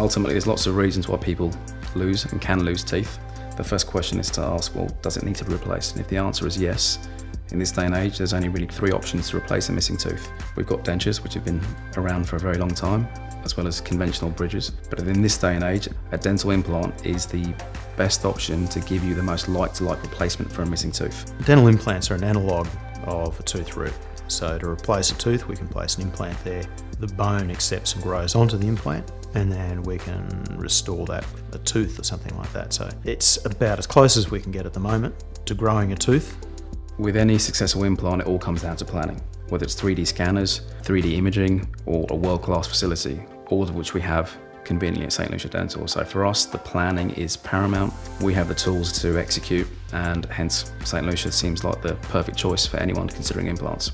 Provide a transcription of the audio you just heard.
Ultimately, there's lots of reasons why people lose and can lose teeth. The first question is to ask, well, does it need to be replaced? And if the answer is yes, in this day and age, there's only really three options to replace a missing tooth. We've got dentures, which have been around for a very long time, as well as conventional bridges. But in this day and age, a dental implant is the best option to give you the most like-to-like replacement for a missing tooth. Dental implants are an analogue of a tooth root. So to replace a tooth, we can place an implant there. The bone accepts and grows onto the implant, and then we can restore that with a tooth or something like that. So it's about as close as we can get at the moment to growing a tooth. With any successful implant, it all comes down to planning. Whether it's 3D scanners, 3D imaging, or a world-class facility, all of which we have conveniently at St. Lucia Dental. So for us, the planning is paramount. We have the tools to execute, and hence St. Lucia seems like the perfect choice for anyone considering implants.